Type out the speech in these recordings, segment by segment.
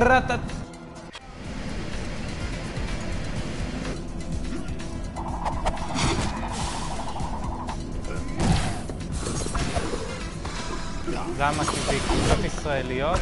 Ratat. גם הקיביקים ישראליות.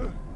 Huh?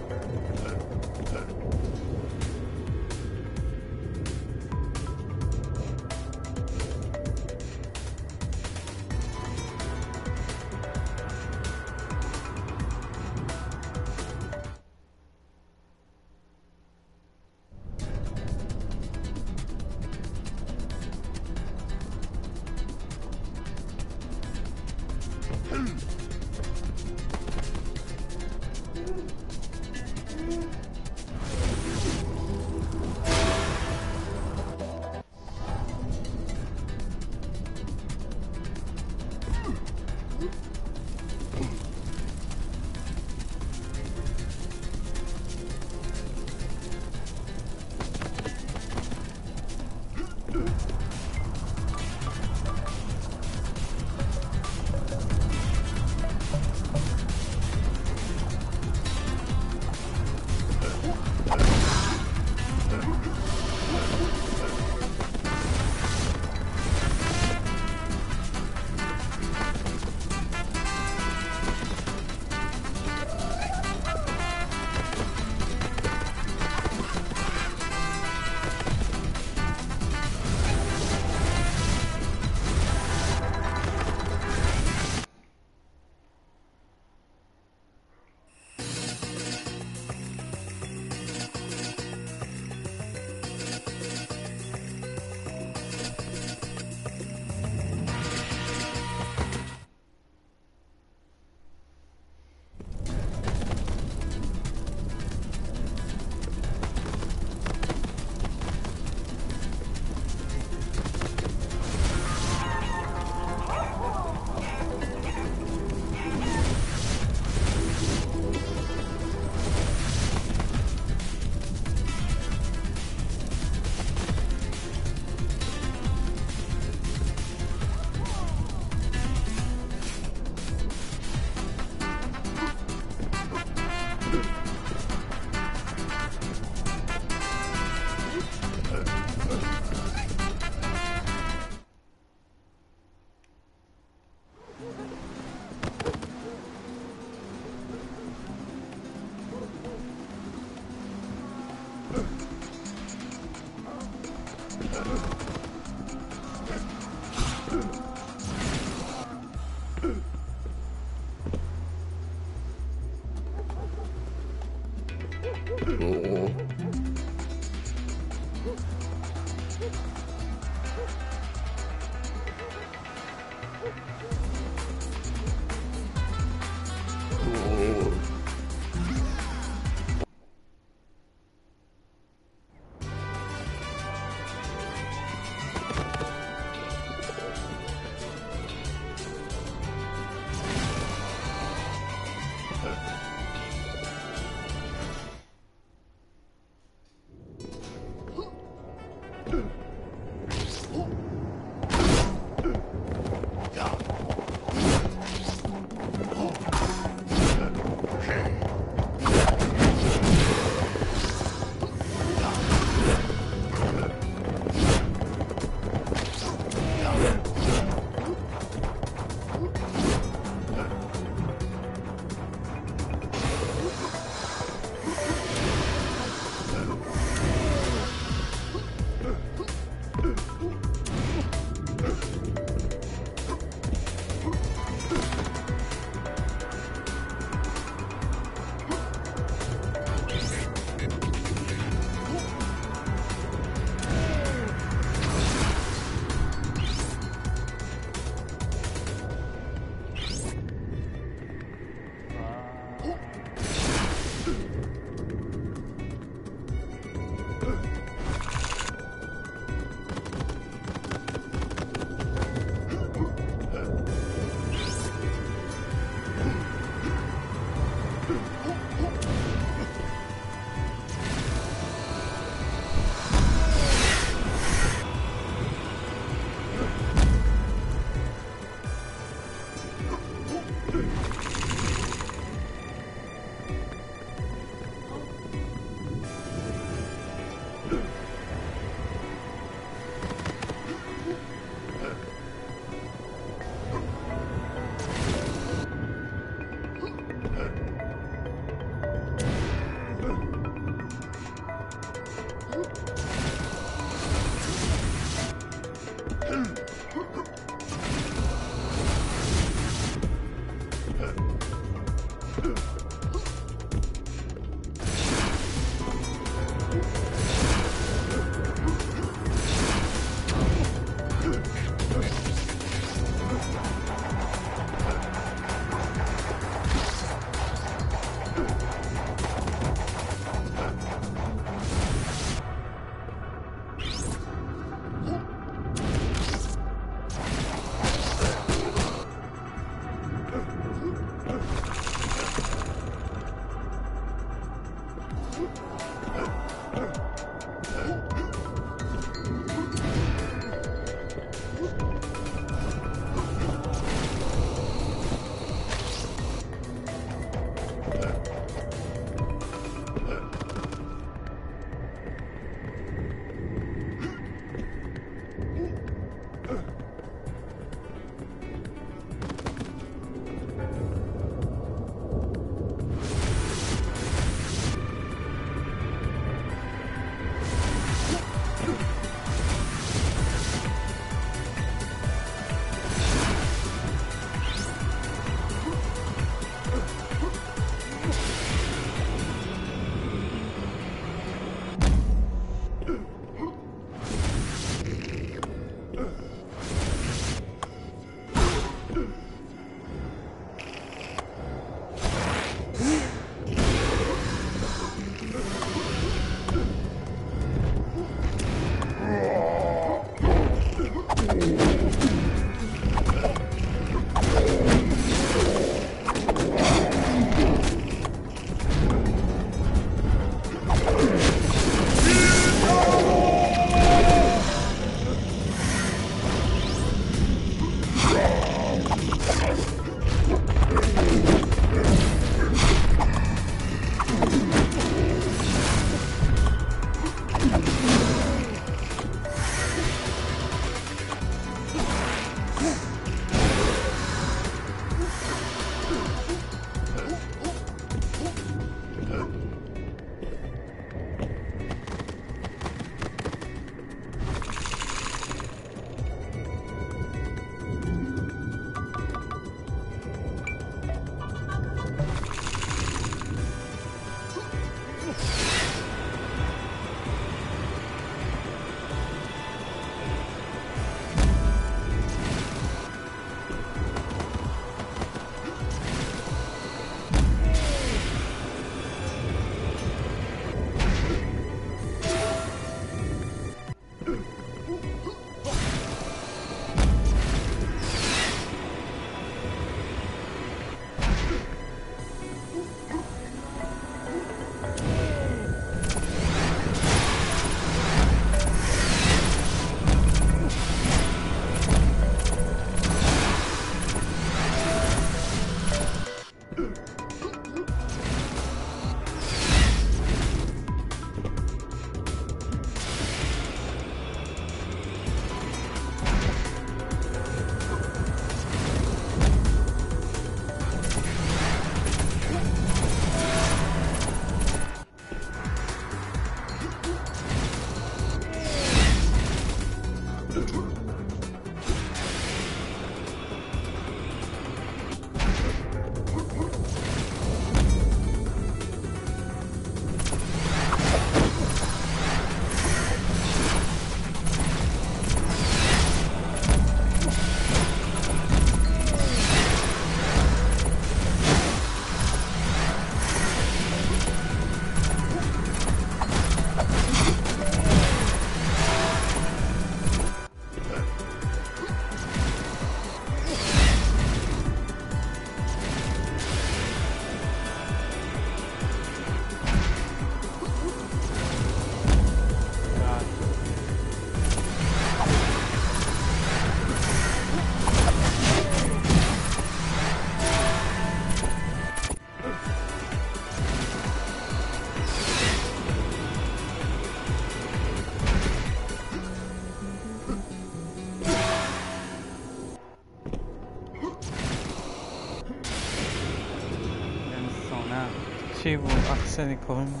avec Rome.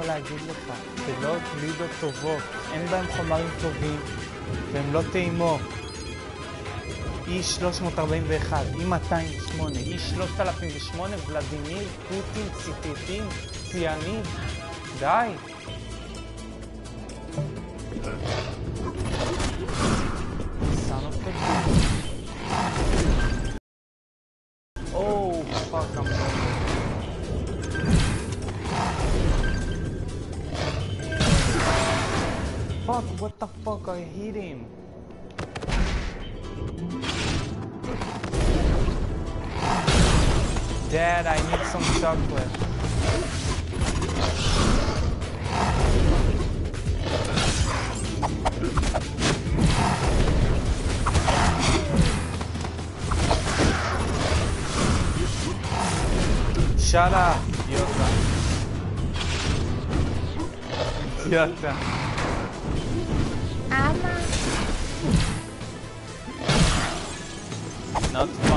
יכול להגיד לך, זה לא גלידות טובות, אין בהן חומרים טובים, והן לא טעימות. E341, E208, E3008, ולדימיר, פוטין, ציטוטים, ציאנים, די. what the fuck? are you hitting? Dad, I need some chocolate. Shut up, Yota. Yota. Not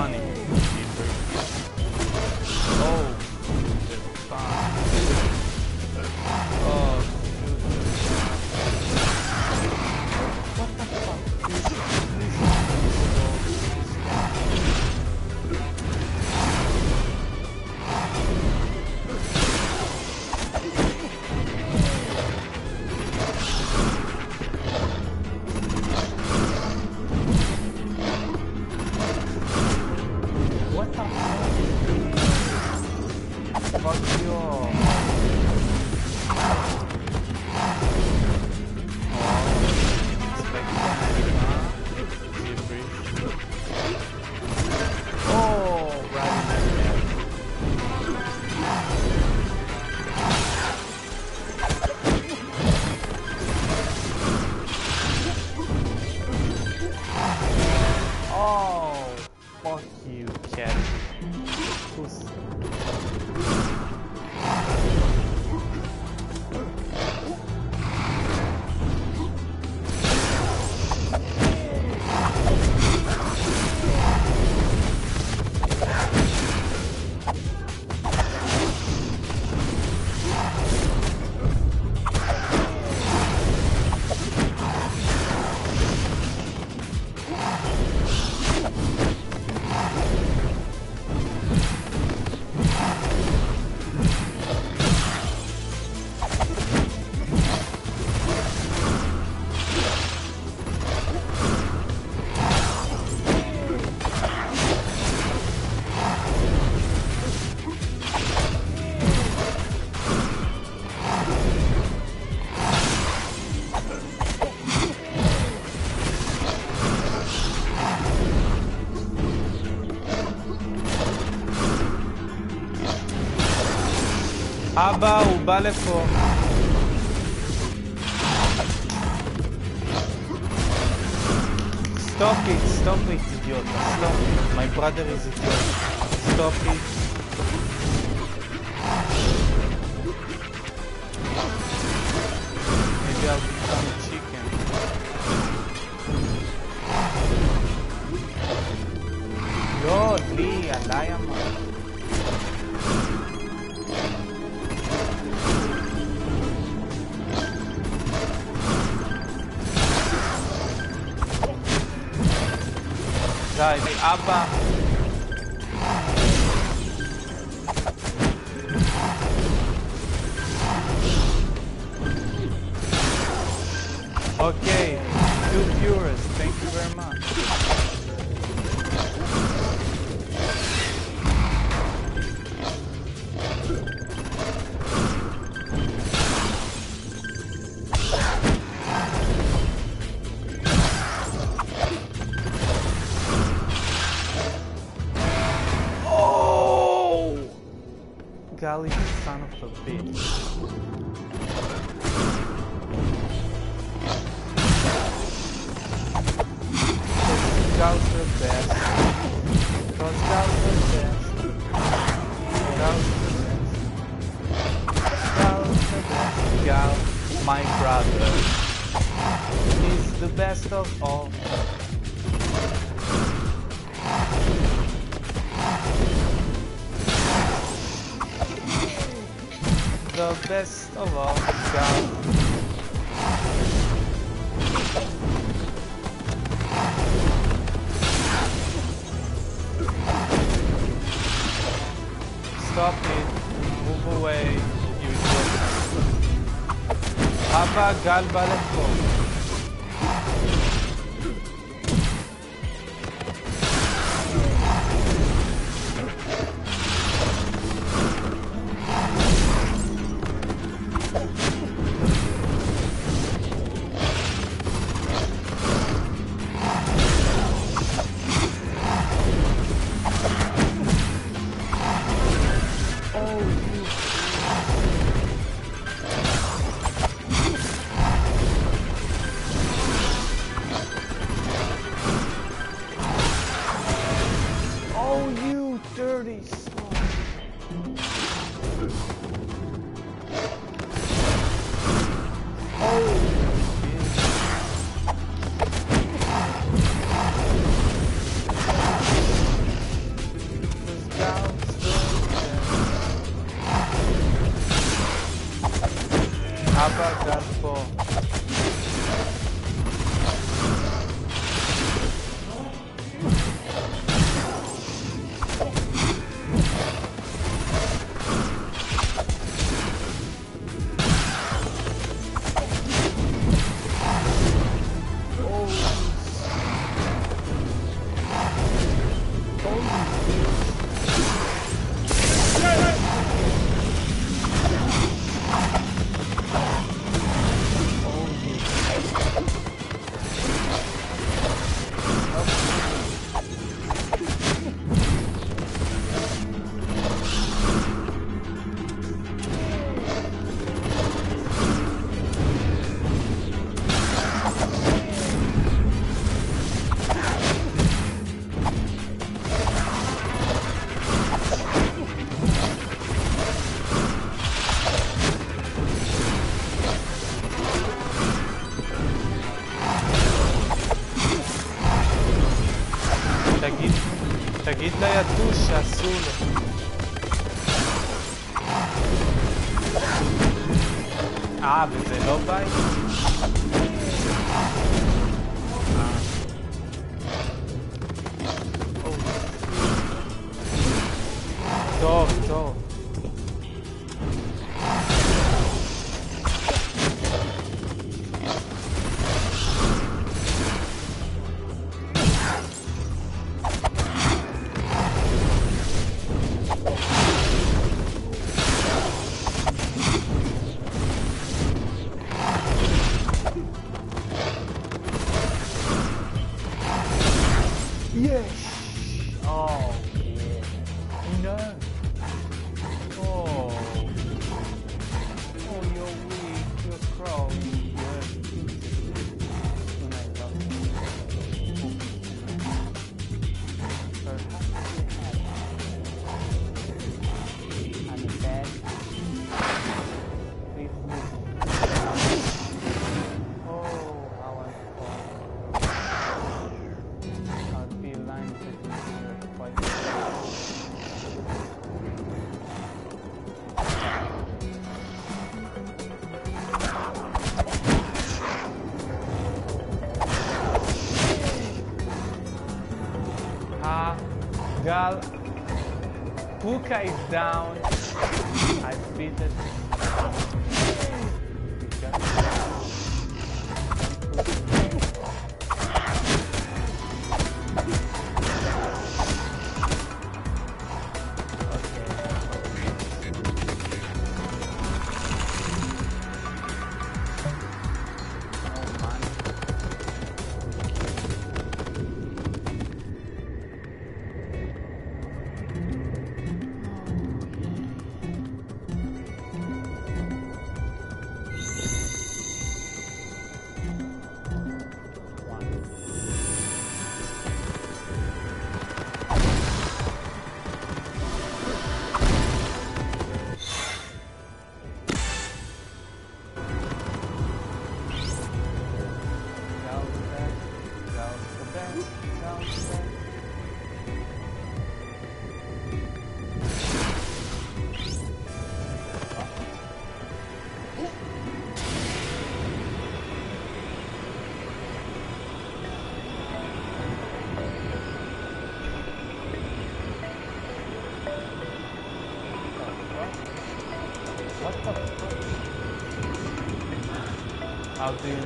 אבא, הוא בא לפה. My brother is idiot. Stop it. Maybe I'll become a chicken. לא, לי, עליי אמר. Abba. Okay. best of all job. Stop it. Move away, you jerk. Abba Galbalet moja dusza ah A, não vai. How do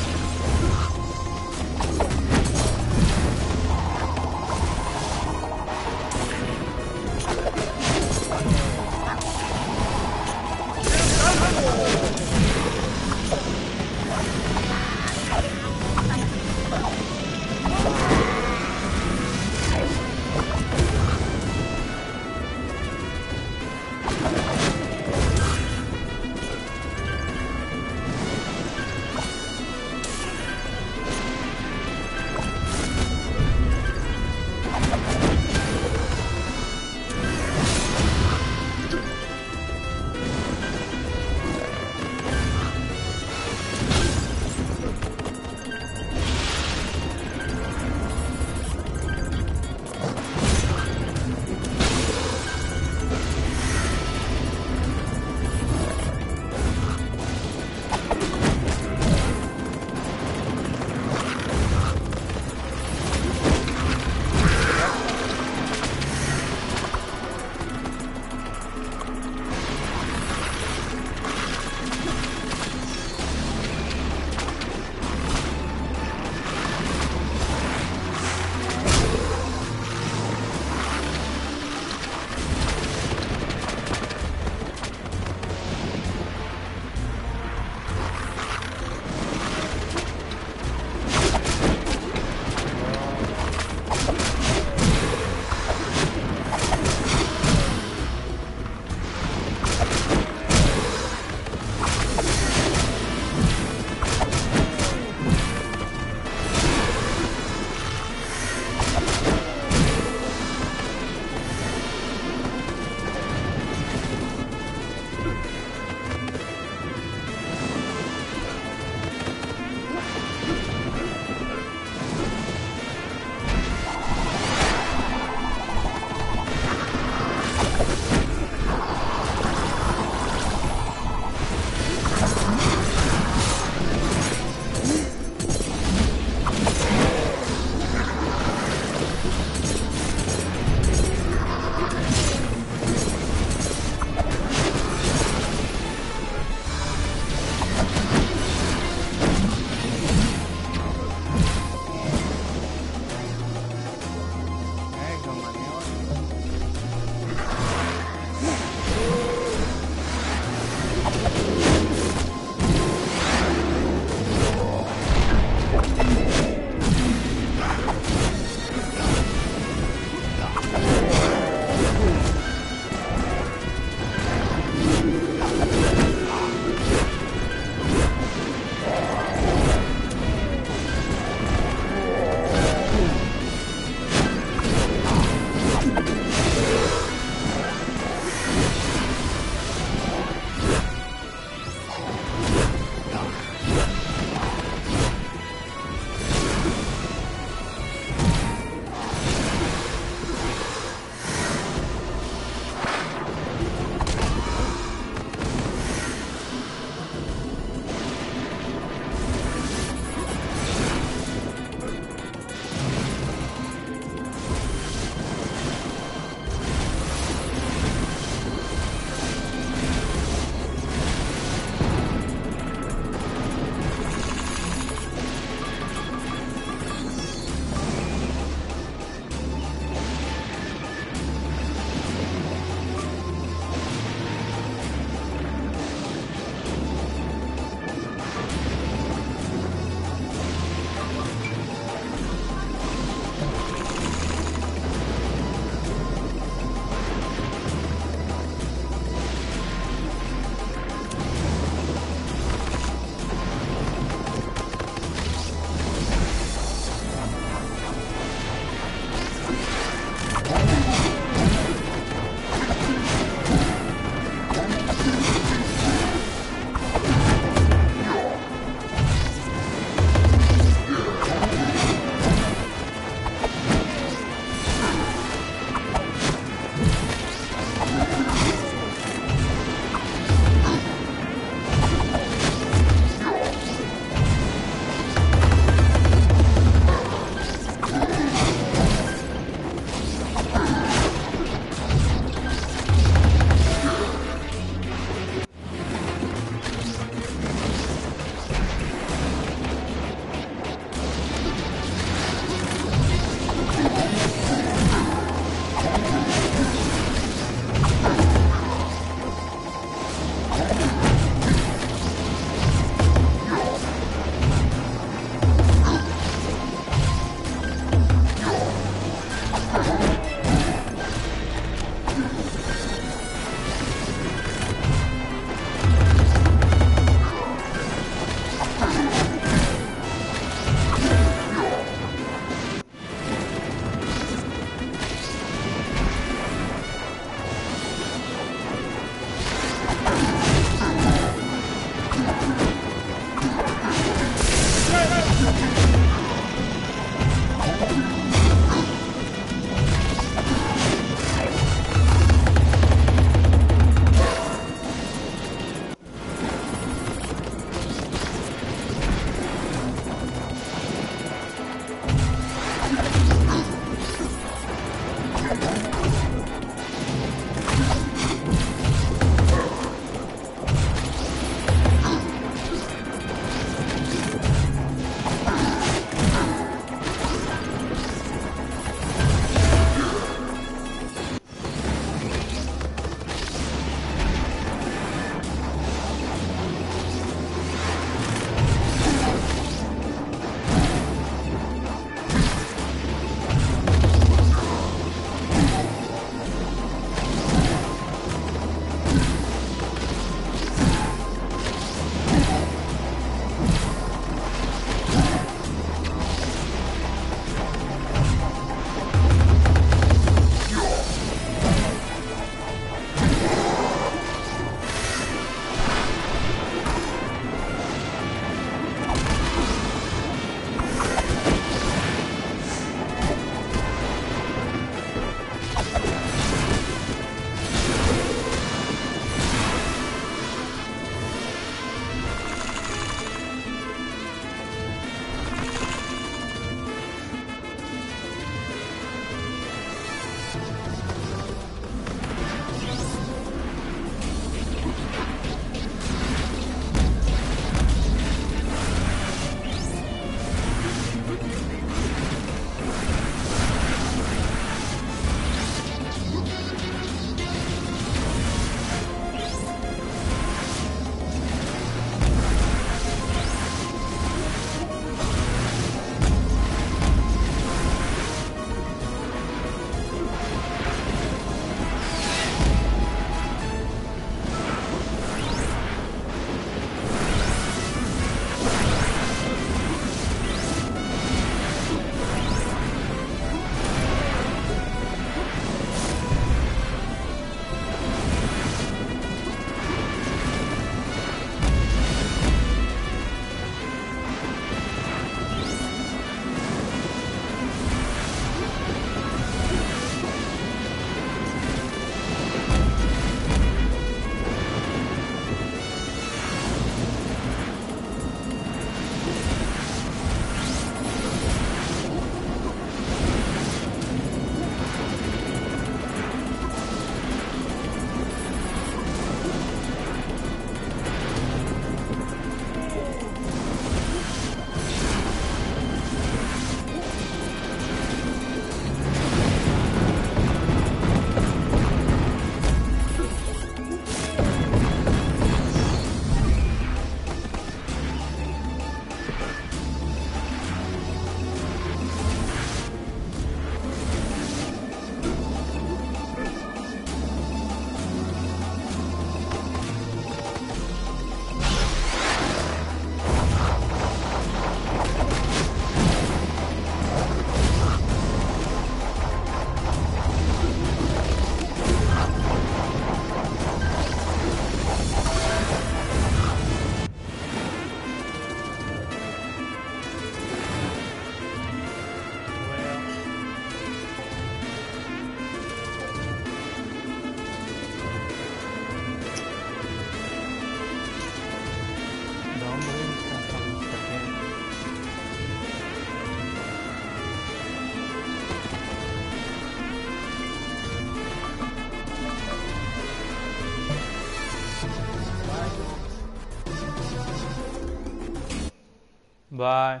Bye.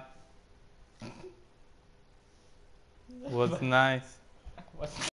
Was nice.